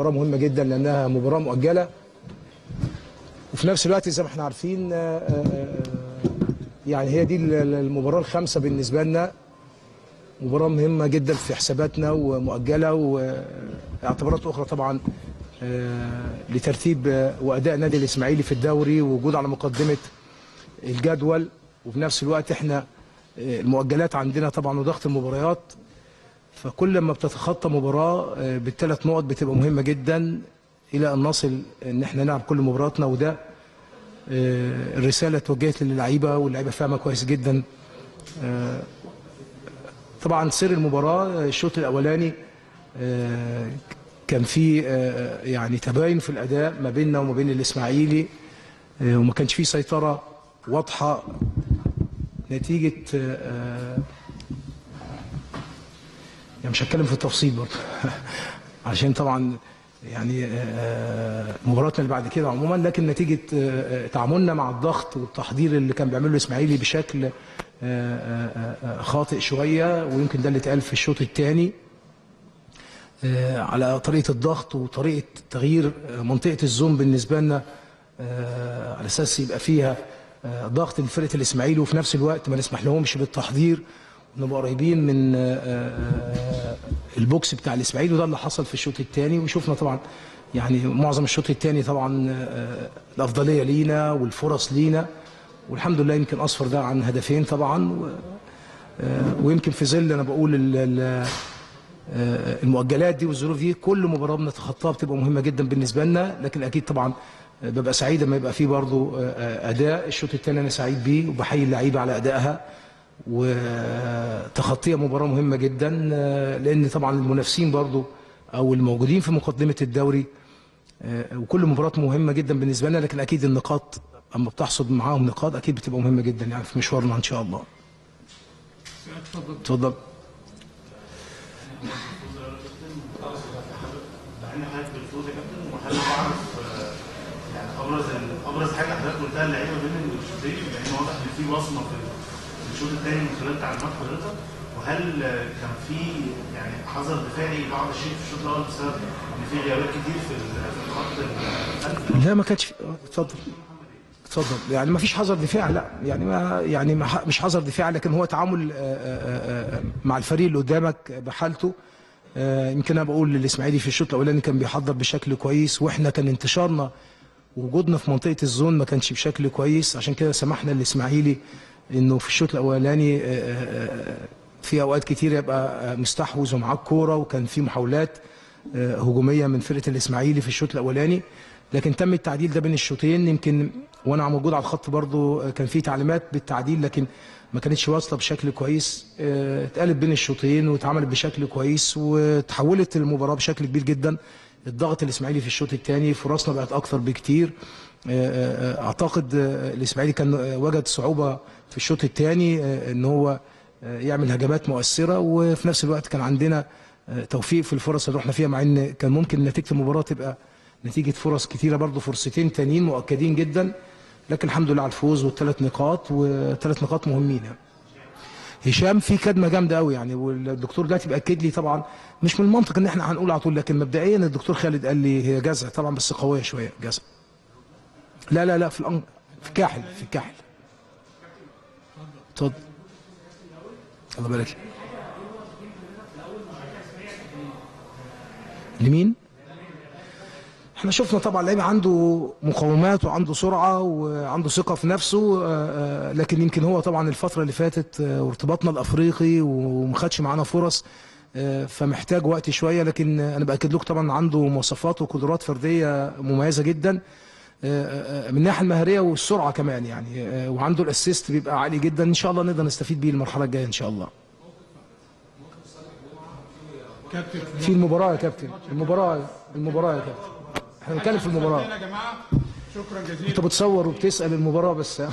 مباراة مهمة جدا لأنها مباراة مؤجلة. وفي نفس الوقت زي ما إحنا عارفين آه، آه، يعني هي دي ال- ال- المباراة الخامسة بالنسبة لنا. مباراة مهمة جدا في حساباتنا ومؤجلة واعتبارات أخرى طبعا آه، لترتيب آه، وأداء النادي الإسماعيلي في الدوري ووجود على مقدمة الجدول. وفي نفس الوقت إحنا آه، المؤجلات عندنا طبعا وضغط المباريات. فكل ما بتتخطى مباراة آه، بالثلاث نقط بتبقى مهمة جدا إلى أن نصل إن إحنا نلعب كل مباراتنا وده آه، الرسالة اتوجهت للعيبة واللعيبة فاهمة كويس جدا. آه، طبعا سير المباراة الشوط الأولاني كان في يعني تباين في الأداء ما بيننا وما بين الإسماعيلي وما كانش في سيطرة واضحة. نتيجة يعني مش هتكلم في التفصيل برضه. عشان طبعا يعني آه، مباراتنا اللي بعد كده عموما لكن نتيجة آه، تعاملنا مع الضغط والتحضير اللي كان بيعمله الإسماعيلي بشكل آه، آه، آه، خاطئ شوية ويمكن ده اللي اتقال في الشوط الثاني على طريقة الضغط وطريقة تغيير آه، منطقة الزوم بالنسبة لنا آه، على أساس يبقى فيها آه، ضغط لفرقه الإسماعيلي وفي نفس الوقت ما نسمح لهمش بالتحضير ونبقى قريبين من آه، آه، البوكس بتاع الاسماعيلي وده اللي حصل في الشوط الثاني وشفنا طبعا يعني معظم الشوط الثاني طبعا آه، الأفضلية لينا والفرص لينا. والحمد لله يمكن أصفر ده عن هدفين طبعا. ويمكن في ظل أنا بقول ال- ال- المؤجلات دي والظروف دي كل مباراة بنتخطاها بتبقى مهمة جدا بالنسبة لنا. لكن أكيد طبعا ببقى سعيد لما يبقى في برضه أداء. الشوط الثاني أنا سعيد بيه وبحيي اللعيبة على أدائها. وتخطيها مباراة مهمة جدا آه، لأن طبعا المنافسين برضه أو الموجودين في مقدمة الدوري آه، وكل مباراة مهمة جدا بالنسبة لنا لكن أكيد النقاط أما بتحصد معاهم نقاط أكيد بتبقى مهمة جدا يعني في مشوارنا إن شاء الله. اتفضل. آه، يعني أبرز حاجة حضرتك قلتها للعيبه بين الشوطين لأن واضح إن في بصمه في في الشوط الثاني من خلال تعليمات حضرتك؟ وهل كان في يعني حذر دفاعي بعض الشيء في الشوط الأول بسبب إن في غيابات كتير في ال- في الخط لا ما كانش اتفضل. اتفضل. يعني ما فيش حذر دفاع لا. يعني ما يعني ما مش حذر دفاع لكن هو تعامل آه، آه، آه، مع الفريق اللي قدامك بحالته. يمكن أنا بقول للإسماعيلي في الشوط الأولاني كان بيحضر بشكل كويس وإحنا كان انتشارنا ووجودنا في منطقة الزون ما كانش بشكل كويس. عشان كده سمحنا للإسماعيلي انه في الشوط الأولاني آه، آه، آه، في أوقات كتير يبقى مستحوذ ومعاه الكورة وكان في محاولات هجومية من فرقة الإسماعيلي في الشوط الأولاني. لكن تم التعديل ده بين الشوطين. يمكن وأنا موجود على الخط برضو كان في تعليمات بالتعديل لكن ما كانتش واصلة بشكل كويس. اتقالت بين الشوطين واتعملت بشكل كويس وتحولت المباراة بشكل كبير جدا. الضغط الإسماعيلي في الشوط الثاني فرصنا بقت أكتر بكتير آه، آه، أعتقد آه، الإسماعيلي كان وجد صعوبة في الشوط الثاني إن هو يعمل هجمات مؤثرة وفي نفس الوقت كان عندنا توفيق في الفرص اللي رحنا فيها مع إن كان ممكن نتيجة المباراة تبقى نتيجة فرص كتيرة برضو فرصتين تانيين مؤكدين جدا لكن الحمد لله على الفوز والثلاث نقاط وثلاث نقاط مهمين يعني. هشام في كدمة جامدة قوي يعني والدكتور دلوقتي باكد لي طبعا مش من المنطق إن إحنا هنقول على طول لكن مبدئيا الدكتور خالد قال لي هي جزع طبعا بس قوية شوية جزع لا لا لا في الأنج... في الكاحل في الكاحل اتفضل الله يبارك. لمين؟ إحنا شفنا طبعا لعيب عنده مقومات وعنده سرعة وعنده ثقة في نفسه آه، آه، لكن يمكن هو طبعا الفترة اللي فاتت آه، وارتباطنا الأفريقي وما خدش معانا فرص فمحتاج وقت شوية لكن أنا بأكد لكم طبعا عنده مواصفات وقدرات فردية مميزة جدا من الناحيه المهارية والسرعة كمان يعني وعنده الأسيست بيبقى عالي جدا إن شاء الله نقدر نستفيد بيه المرحلة الجاية إن شاء الله. في المباراة يا كابتن المباراة المباراة يا كابتن. إحنا بنتكلم في المباراة. يا جماعة. شكرا جزيلا. انت بتصور وبتسأل المباراة بس.